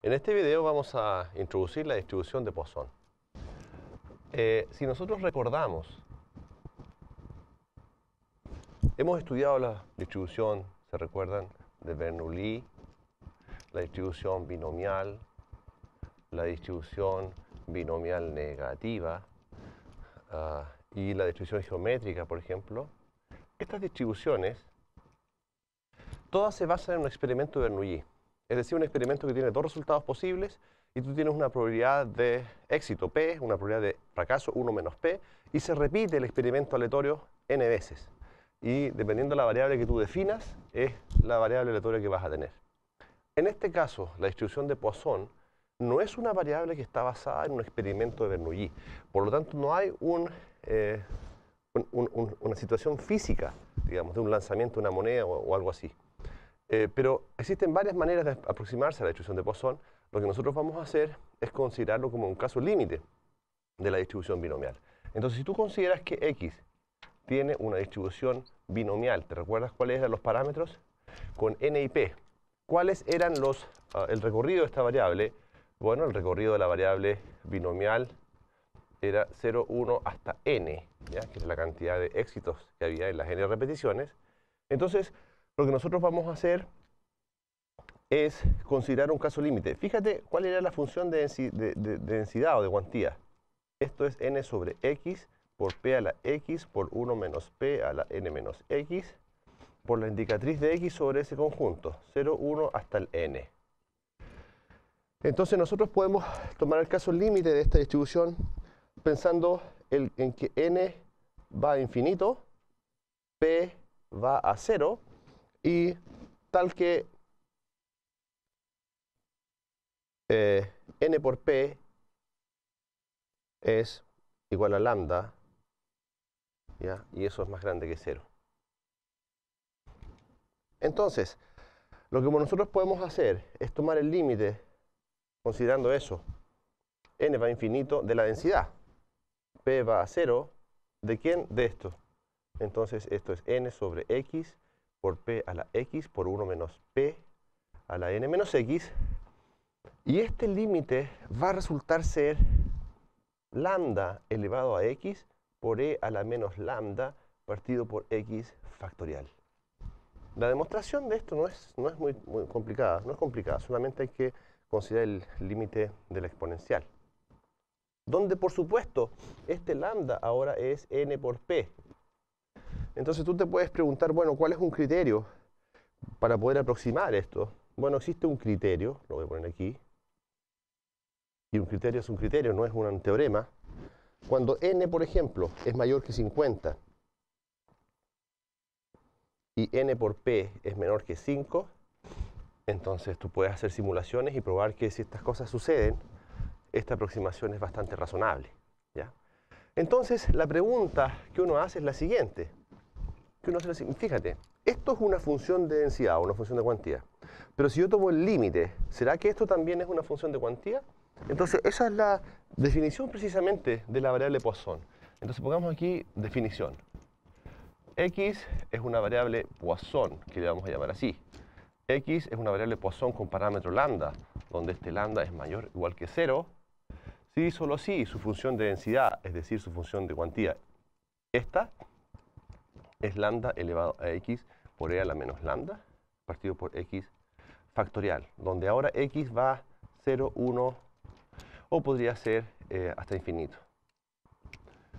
En este video vamos a introducir la distribución de Poisson. Eh, si nosotros recordamos, hemos estudiado la distribución, ¿se recuerdan? De Bernoulli, la distribución binomial, la distribución binomial negativa ah, y la distribución geométrica, por ejemplo. Estas distribuciones, todas se basan en un experimento de Bernoulli. Es decir, un experimento que tiene dos resultados posibles y tú tienes una probabilidad de éxito P, una probabilidad de fracaso 1 menos P, y se repite el experimento aleatorio n veces. Y dependiendo de la variable que tú definas, es la variable aleatoria que vas a tener. En este caso, la distribución de Poisson no es una variable que está basada en un experimento de Bernoulli. Por lo tanto, no hay eh, una situación física, digamos, de un lanzamiento de una moneda o algo así. Eh, pero existen varias maneras de aproximarse a la distribución de Poisson. Lo que nosotros vamos a hacer es considerarlo como un caso límite de la distribución binomial. Entonces, si tú consideras que x tiene una distribución binomial, ¿te recuerdas cuáles eran los parámetros? Con n y p. ¿Cuáles eran los, ah, el recorrido de esta variable? Bueno, el recorrido de la variable binomial era 0, 1 hasta n, ¿ya? que es la cantidad de éxitos que había en las n repeticiones. Entonces, lo que nosotros vamos a hacer es considerar un caso límite. Fíjate cuál era la función de, densidad o de cuantía. Esto es n sobre x por p a la x por 1 menos p a la n menos x por la indicatriz de x sobre ese conjunto, 0, 1 hasta el n. Entonces nosotros podemos tomar el caso límite de esta distribución pensando en que n va a infinito, p va a 0 y tal que eh, n por p es igual a lambda, ¿ya? y eso es más grande que cero. Entonces, lo que nosotros podemos hacer es tomar el límite, considerando eso, n va a infinito, de la densidad. p va a cero, ¿de quién? De esto. Entonces, esto es n sobre x por p a la x por 1 menos p a la n menos x. Y este límite va a resultar ser lambda elevado a x por e a la menos lambda partido por x factorial. La demostración de esto no es, no es muy, muy complicada, no es complicada, solamente hay que considerar el límite de la exponencial. Donde, por supuesto, este lambda ahora es n por p, entonces tú te puedes preguntar, bueno, ¿cuál es un criterio para poder aproximar esto? Bueno, existe un criterio, lo voy a poner aquí, y un criterio es un criterio, no es un teorema. Cuando n, por ejemplo, es mayor que 50 y n por p es menor que 5, entonces tú puedes hacer simulaciones y probar que si estas cosas suceden, esta aproximación es bastante razonable. ¿ya? Entonces, la pregunta que uno hace es la siguiente fíjate, esto es una función de densidad, una función de cuantía. Pero si yo tomo el límite, ¿será que esto también es una función de cuantía? Entonces, esa es la definición precisamente de la variable Poisson. Entonces, pongamos aquí definición. X es una variable Poisson, que le vamos a llamar así. X es una variable Poisson con parámetro lambda, donde este lambda es mayor o igual que cero. Si solo si su función de densidad, es decir, su función de cuantía, esta es lambda elevado a x por e a la menos lambda partido por x factorial, donde ahora x va a 0, 1 o podría ser eh, hasta infinito.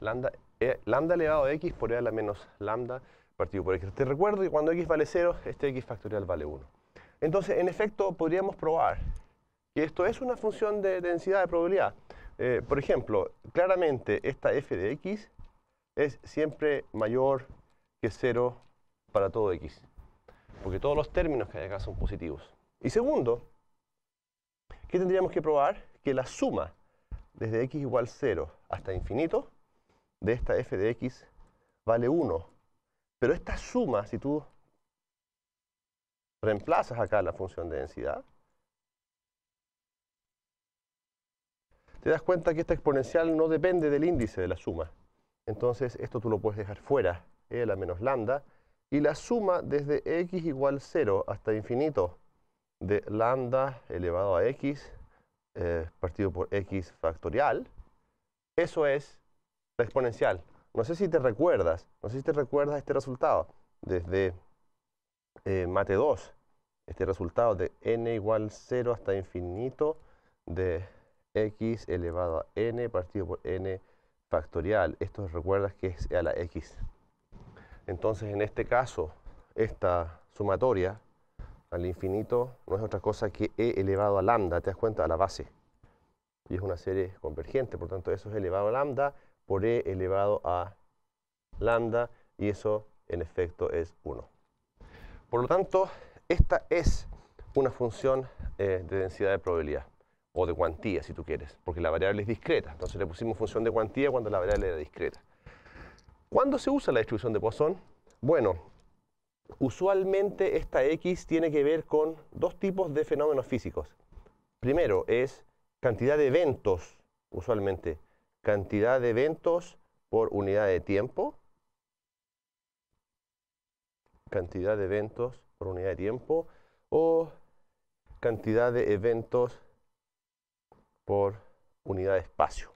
Lambda, eh, lambda elevado a x por e a la menos lambda partido por x. Te recuerdo que cuando x vale 0, este x factorial vale 1. Entonces, en efecto, podríamos probar que esto es una función de densidad de probabilidad. Eh, por ejemplo, claramente esta f de x es siempre mayor que 0 para todo x. Porque todos los términos que hay acá son positivos. Y segundo, ¿qué tendríamos que probar? Que la suma desde x igual 0 hasta infinito de esta f de x vale 1. Pero esta suma, si tú reemplazas acá la función de densidad, te das cuenta que esta exponencial no depende del índice de la suma. Entonces esto tú lo puedes dejar fuera e a la menos lambda, y la suma desde x igual 0 hasta infinito de lambda elevado a x eh, partido por x factorial. Eso es la exponencial. No sé si te recuerdas, no sé si te recuerdas este resultado desde eh, mate 2. Este resultado de n igual 0 hasta infinito de x elevado a n partido por n factorial. Esto recuerdas que es a la x. Entonces, en este caso, esta sumatoria al infinito no es otra cosa que e elevado a lambda, ¿te das cuenta? A la base. Y es una serie convergente, por tanto, eso es elevado a lambda por e elevado a lambda, y eso, en efecto, es 1. Por lo tanto, esta es una función eh, de densidad de probabilidad o de cuantía, si tú quieres, porque la variable es discreta. Entonces le pusimos función de cuantía cuando la variable era discreta. ¿Cuándo se usa la distribución de Poisson? Bueno, usualmente esta X tiene que ver con dos tipos de fenómenos físicos. Primero es cantidad de eventos, usualmente, cantidad de eventos por unidad de tiempo, cantidad de eventos por unidad de tiempo, o cantidad de eventos por unidad de espacio.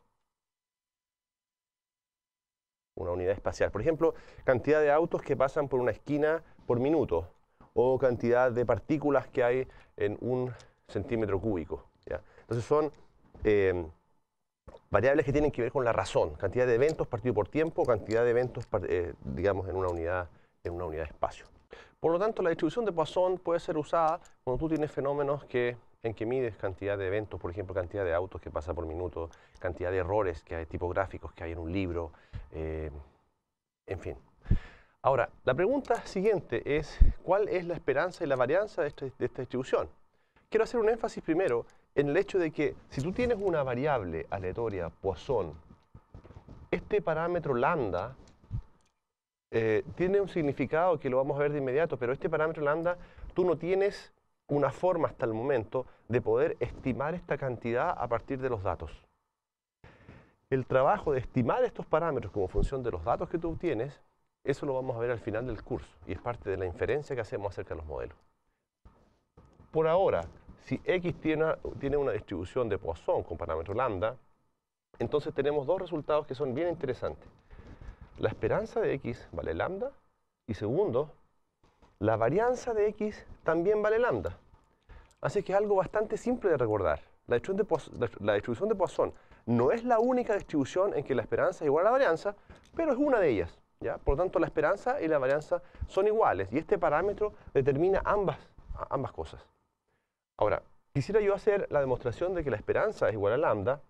Una unidad espacial. Por ejemplo, cantidad de autos que pasan por una esquina por minuto o cantidad de partículas que hay en un centímetro cúbico. Entonces son eh, variables que tienen que ver con la razón, cantidad de eventos partido por tiempo, cantidad de eventos, eh, digamos, en una, unidad, en una unidad de espacio. Por lo tanto, la distribución de Poisson puede ser usada cuando tú tienes fenómenos que en que mides cantidad de eventos, por ejemplo, cantidad de autos que pasa por minuto, cantidad de errores que hay, tipográficos que hay en un libro, eh, en fin. Ahora, la pregunta siguiente es, ¿cuál es la esperanza y la varianza de, este, de esta distribución? Quiero hacer un énfasis primero en el hecho de que si tú tienes una variable aleatoria Poisson, este parámetro lambda eh, tiene un significado que lo vamos a ver de inmediato, pero este parámetro lambda tú no tienes una forma hasta el momento de poder estimar esta cantidad a partir de los datos. El trabajo de estimar estos parámetros como función de los datos que tú obtienes, eso lo vamos a ver al final del curso y es parte de la inferencia que hacemos acerca de los modelos. Por ahora, si X tiene, tiene una distribución de Poisson con parámetro lambda, entonces tenemos dos resultados que son bien interesantes. La esperanza de X vale lambda y segundo, la varianza de X también vale lambda. Así que es algo bastante simple de recordar. La distribución de, Poisson, no es la única distribución en que la esperanza es igual a la varianza, pero es una de ellas. ¿ya? Por lo tanto, la esperanza y la varianza son iguales y este parámetro determina ambas, ambas cosas. Ahora, quisiera yo hacer la demostración de que la esperanza es igual a lambda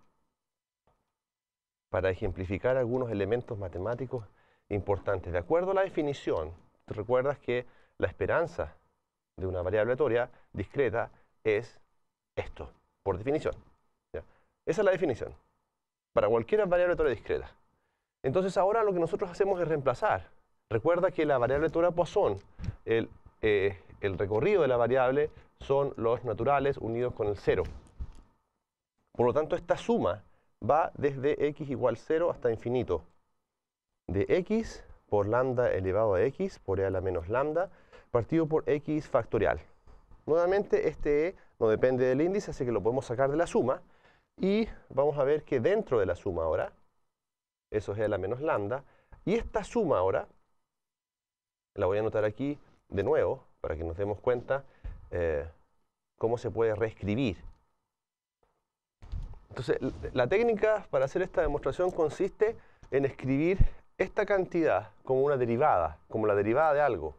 para ejemplificar algunos elementos matemáticos importantes. De acuerdo a la definición, recuerdas que la esperanza de una variable aleatoria discreta es esto, por definición. Esa es la definición, para cualquier variable aleatoria discreta. Entonces ahora lo que nosotros hacemos es reemplazar. Recuerda que la variable aleatoria Poisson, el, eh, el recorrido de la variable son los naturales unidos con el cero. Por lo tanto, esta suma va desde x igual 0 hasta infinito. De x por lambda elevado a x por e a la menos lambda partido por x factorial. Nuevamente, este e no depende del índice, así que lo podemos sacar de la suma. Y vamos a ver que dentro de la suma ahora, eso es e a la menos lambda, y esta suma ahora, la voy a anotar aquí de nuevo, para que nos demos cuenta eh, cómo se puede reescribir. Entonces, la técnica para hacer esta demostración consiste en escribir esta cantidad como una derivada, como la derivada de algo.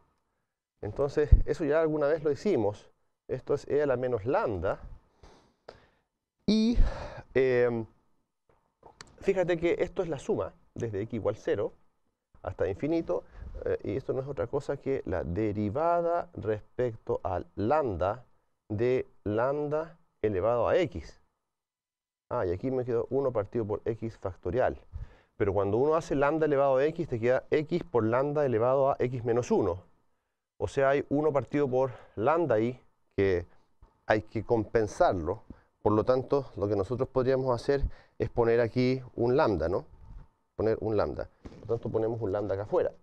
Entonces, eso ya alguna vez lo hicimos. Esto es e a la menos lambda. Y em, fíjate que esto es la suma, desde x igual 0 hasta infinito, eh, y esto no es otra cosa que la derivada respecto al lambda de lambda elevado a x. Ah, y aquí me quedó 1 partido por x factorial. Pero cuando uno hace lambda elevado a x, te queda x por lambda elevado a x menos 1. O sea, hay 1 partido por lambda ahí, que hay que compensarlo. Por lo tanto, lo que nosotros podríamos hacer es poner aquí un lambda, ¿no? Poner un lambda. Por lo tanto, ponemos un lambda acá afuera.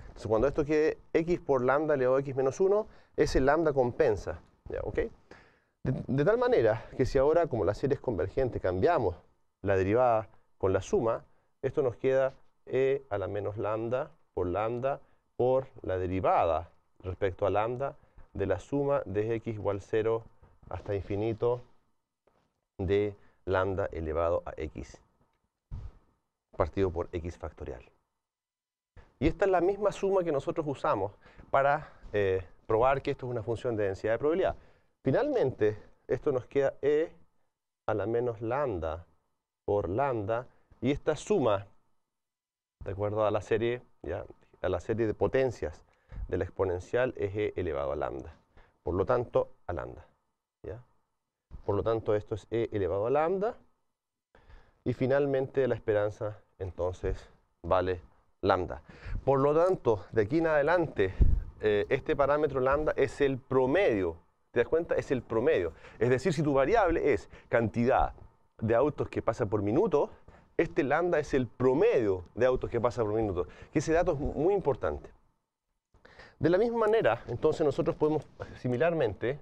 Entonces, cuando esto quede x por lambda elevado a x menos 1, ese lambda compensa. ¿ya? ¿ok? De, de tal manera que si ahora, como la serie es convergente, cambiamos la derivada con la suma, esto nos queda e a la menos lambda por lambda por la derivada respecto a lambda de la suma de x igual 0 hasta infinito de lambda elevado a x partido por x factorial. Y esta es la misma suma que nosotros usamos para eh, probar que esto es una función de densidad de probabilidad. Finalmente, esto nos queda e a la menos lambda por lambda, y esta suma, de acuerdo a la serie, ya, a la serie de potencias de la exponencial es e elevado a lambda. Por lo tanto, a lambda. ¿ya? Por lo tanto, esto es e elevado a lambda. Y finalmente la esperanza, entonces, vale lambda. Por lo tanto, de aquí en adelante, eh, este parámetro lambda es el promedio. ¿Te das cuenta? Es el promedio. Es decir, si tu variable es cantidad de autos que pasa por minuto, este lambda es el promedio de autos que pasa por minuto. Que ese dato es muy importante. De la misma manera, entonces nosotros podemos similarmente,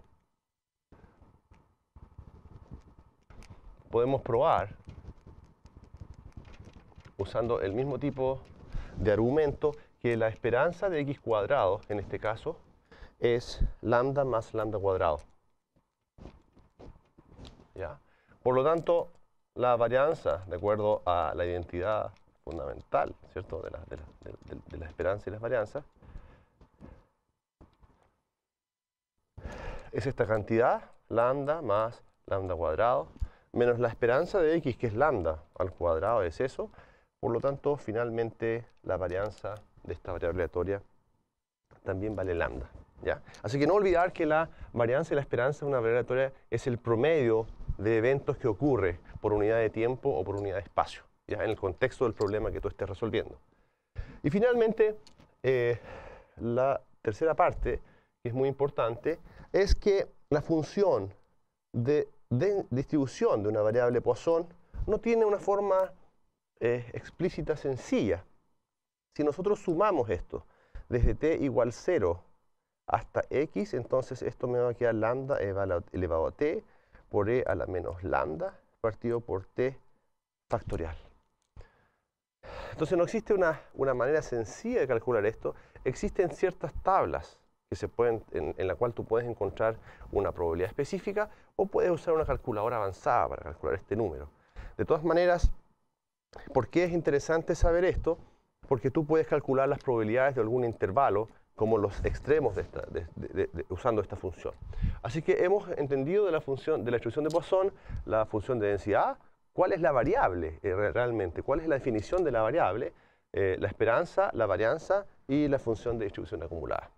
podemos probar usando el mismo tipo de argumento que la esperanza de x cuadrado, en este caso, es lambda más lambda cuadrado. ¿Ya? Por lo tanto, la varianza, de acuerdo a la identidad fundamental, ¿cierto?, de la, de la esperanza y las varianzas, es esta cantidad, lambda más lambda cuadrado, menos la esperanza de x, que es lambda al cuadrado, es eso. Por lo tanto, finalmente, la varianza de esta variable aleatoria también vale lambda. ¿ya? Así que no olvidar que la varianza y la esperanza de una variable aleatoria es el promedio de eventos que ocurre por unidad de tiempo o por unidad de espacio, ¿ya? en el contexto del problema que tú estés resolviendo. Y finalmente, eh, la tercera parte, que es muy importante, es que la función de, distribución de una variable Poisson no tiene una forma eh, explícita sencilla. Si nosotros sumamos esto desde t igual 0 hasta x, entonces esto me va a quedar lambda elevado a t por e a la menos lambda partido por t factorial. Entonces no existe una, una manera sencilla de calcular esto, existen ciertas tablas que se pueden, en, la cual tú puedes encontrar una probabilidad específica o puedes usar una calculadora avanzada para calcular este número. De todas maneras, ¿por qué es interesante saber esto? Porque tú puedes calcular las probabilidades de algún intervalo como los extremos usando esta función. Así que hemos entendido de la función de la distribución de Poisson, la función de densidad, cuál es la variable eh, realmente, cuál es la definición de la variable, eh, la esperanza, la varianza y la función de distribución acumulada.